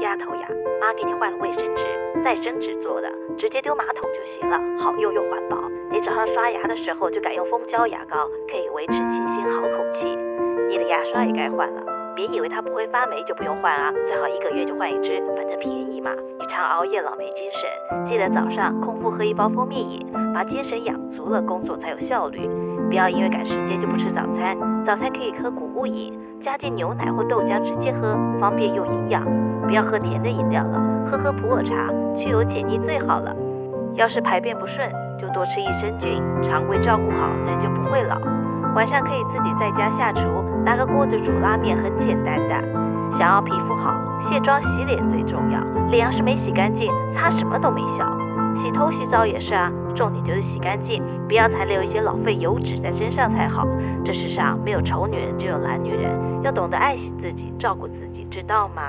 丫头呀，妈给你换了卫生纸，再生纸做的，直接丢马桶就行了，好用又环保。你早上刷牙的时候就改用蜂胶牙膏，可以维持清新好口气。你的牙刷也该换了，别以为它不会发霉就不用换啊，最好一个月就换一支，反正便宜你常熬夜老没精神，记得早上空腹喝一包蜂蜜饮，把精神养足了，工作才有效率。不要因为赶时间就不吃早餐，早餐可以喝谷物饮。加进牛奶或豆浆直接喝，方便又营养。不要喝甜的饮料了，喝喝普洱茶，去油解腻最好了。要是排便不顺，就多吃益生菌，肠胃照顾好，人就不会老。晚上可以自己在家下厨，拿个锅子煮拉面，很简单的。想要皮肤好，卸妆洗脸最重要。脸要是没洗干净，擦什么都没效。洗头洗澡也是啊，重点就是洗干净，不要残留一些老废油脂在身上才好。这世上没有丑女人，只有懒女人。要懂得爱惜自己，照顾自己，知道吗？